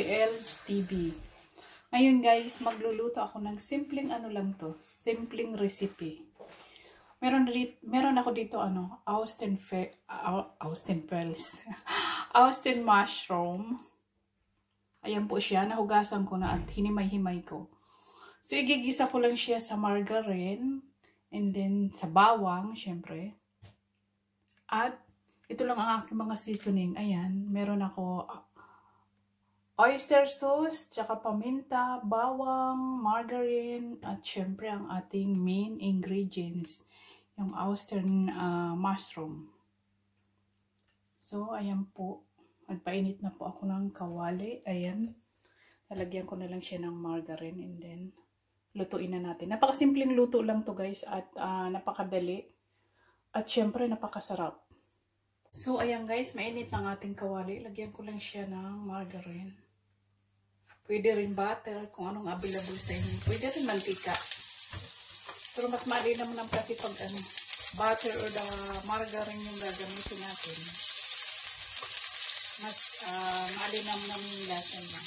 Ate TV. Ngayon guys, magluluto ako ng simpleng ano lang to, simpleng recipe. Meron, meron ako dito ano, Austin, Fe, Austin Pearls, Austin Mushroom. Ayan po siya, nahugasan ko na at hinimay-himay ko. So, igigisa ko lang siya sa margarine, and then sa bawang, syempre. At, ito lang ang aking mga seasoning. Ayan, meron ako oyster sauce, tsaka paminta, bawang, margarine, at syempre ang ating main ingredients, yung oyster uh, mushroom. So, ayan po. Nagpainit na po ako ng kawali. Ayan. Lalagyan ko na lang siya ng margarine and then lutuin na natin. Napakasimpleng luto lang to guys at uh, napakadali. At syempre napakasarap. So, ayan guys, mainit ng ating kawali. Lagyan ko lang siya ng margarine. Pwede rin butter, kung anong available sa inyo. Pwede rin mantika. Pero mas mali naman ang kasi pag ano, butter or the margarine yung gagamitin natin. Mas uh, mali naman yung lasa niya.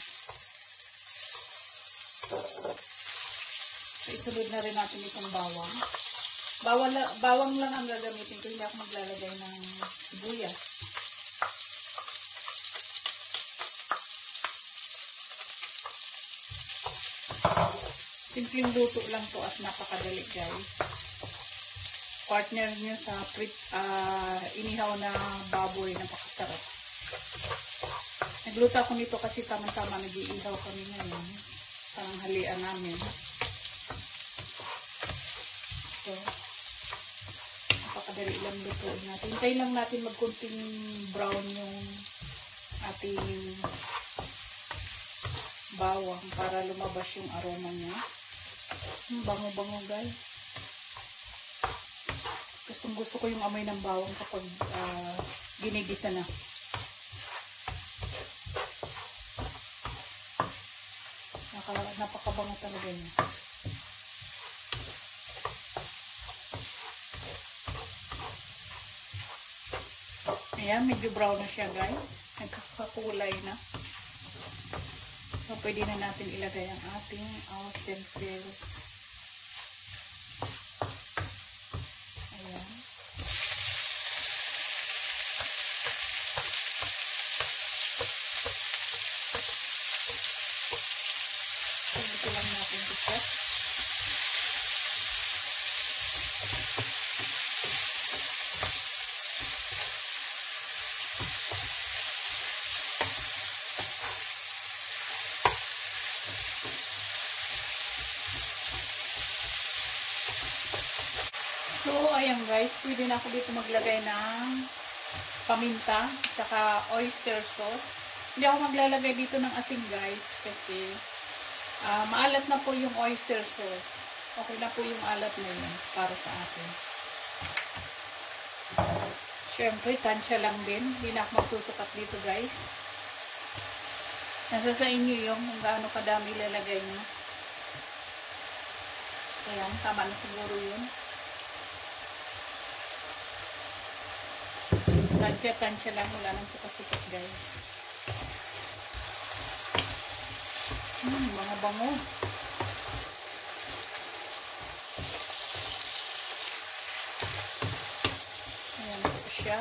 So, isunod na rin natin itong bawang. Bawang, bawang lang ang gagamitin ko. Hindi ako maglalagay ng sibuyas. Simpleng luto lang to at napakadali guys. Partner nyo sa prit, uh, inihaw na baboy, napakasarap. Nagluto ako nito kasi tama-tama nag-iihaw kami ngayon. Panghalian namin. So, napakadali lang lutuin natin. Hintayin lang natin magkunting brown yung ating bawang para lumabas yung aroma niya. Bango-bango guys. Gustong gusto ko yung amoy ng bawang kapag uh, ginigisa na. Naka, napakabango talaga niya. Ayan, medyo brown na siya guys. Nagkakakulay na. Pwede na natin ilagay ang ating Austin Fields. Ayan. Ito lang natin ito. So, ayan guys, pwede na ako dito maglagay ng paminta, tsaka oyster sauce. Hindi ako maglalagay dito ng asin guys, kasi uh, maalat na po yung oyster sauce. Okay na po yung alat na yun para sa atin. Siyempre, tansya lang din. Hindi na ako magsusukat dito guys. Nasa sa inyo yung kung gaano kadami ilalagay nyo. Ayan, tama na siguro yun. Tansya-tansya lang. Wala nang sukat-sukat guys. Hmm, mga bango. Ayan po siya.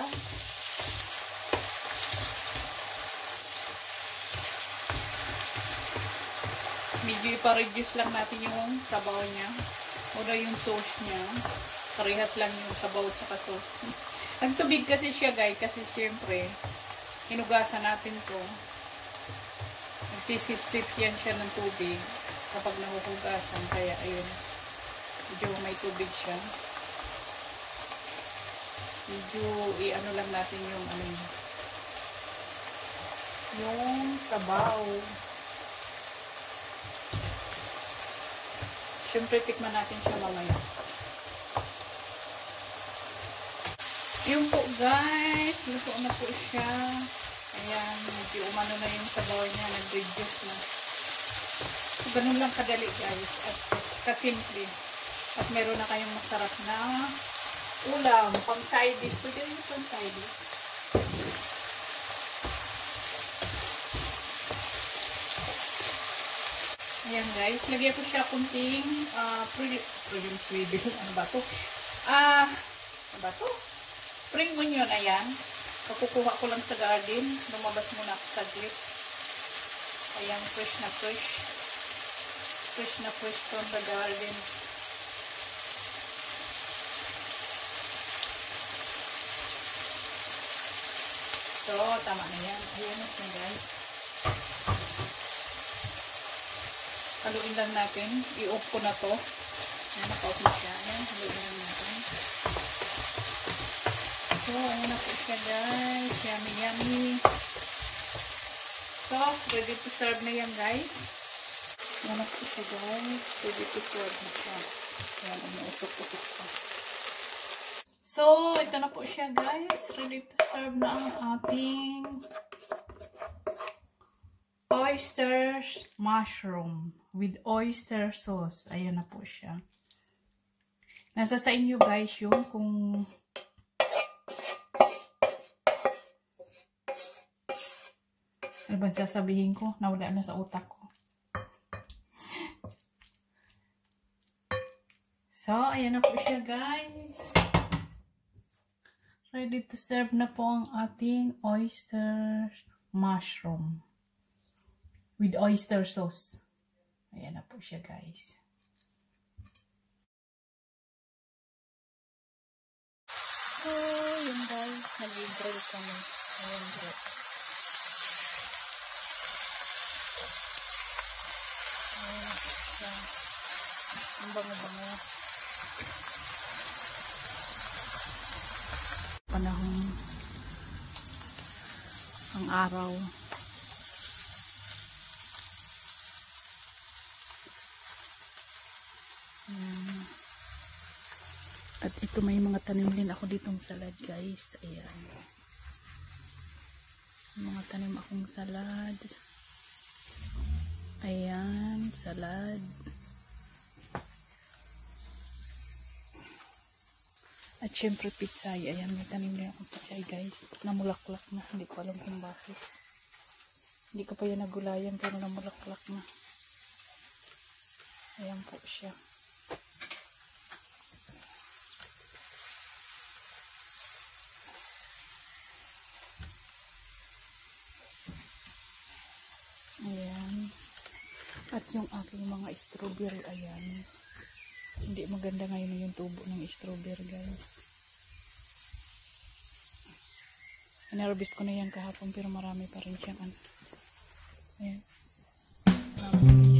Medyo ipa-reduce lang natin yung sabaw niya. O yung sauce niya. Parehas lang yung sabaw at sauce. Nagtubig kasi siya guys. Kasi siyempre, hinugasan natin to. Nagsisip-sip yan siya ng tubig. Kapag nahuhugasan. Kaya ayun. Medyo may tubig siya. Medyo i-ano lang natin yung ano yun. Yung sabaw. Siyempre, tikman natin siya mamaya. Yun po guys, luto na po siya. Ayan, medyo umano na yung sabaw niya, nag-reduce na. So, ganun lang kadali guys, at kasimple. At meron na kayong masarap na ulam, pang side dish. Pwede rin pang side dish. Ayan guys, lagyan ko siya kunting uh, Premium swivel. Ano ba to? Ah, ano ba to? Spring onion, ayan. Kakukuha ko lang sa garden. Lumabas muna ako saglit. Ayan, fresh na fresh. Fresh na fresh from the garden. So, tama na yan. Ayan na siya guys. Haluin lang natin. I-off ko na to. Ayan, naka-off na siya. Ayan, haluin lang natin. So, ayan na po siya guys. Yummy, yummy. So, ready to serve na yan guys. Ayan na po siya guys. Ready to serve na siya. Ayan, umuusok-usok pa. So, ito na po siya guys. Ready to serve na ang ating oyster mushroom with oyster sauce. Ayan na po siya. Nasa sa inyo guys yung kung ano ba sasabihin ko? Nawala na sa utak ko. So, ayan na po siya guys. Ready to serve na po ang ating oyster mushroom with oyster sauce. Ayan na po siya guys. So, yun guys. Nag-grill kami. Ayan grill. Ayan na po siya. Ang bango-bango. panahon ang araw. At ito may mga tanim din ako ditong salad guys. Ayan. Mga tanim akong salad. Ayan salad At syempre pitsay. Ayan, may tanim na akong pitsay guys. Namulaklak na. Hindi ko alam kung bakit. Hindi ko pa yan nagulayan pero namulaklak na. Ayan po siya. yung aking mga strawberry ayan. Hindi maganda ngayon yung tubo ng strawberry guys. Inarabis ko na yan kahapon pero marami pa rin siyang ano. Ayan. Marami.